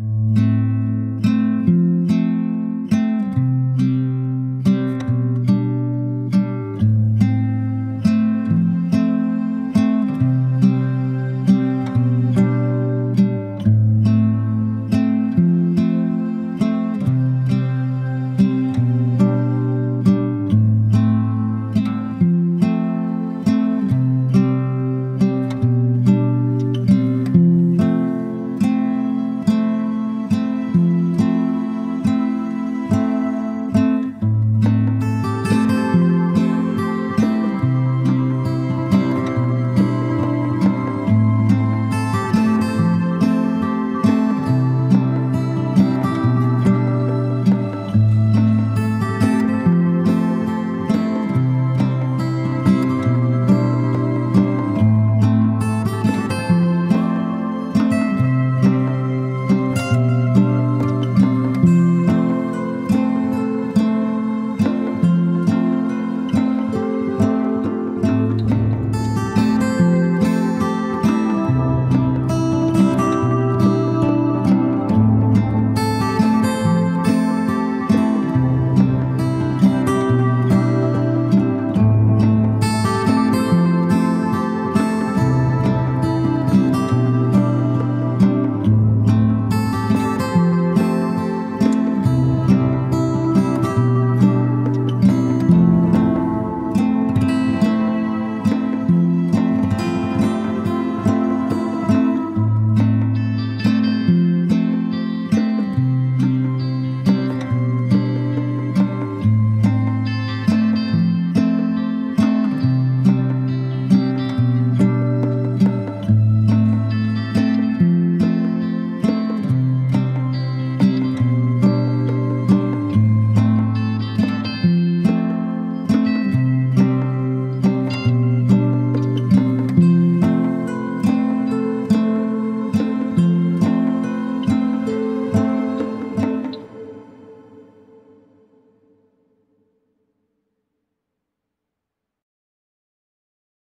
you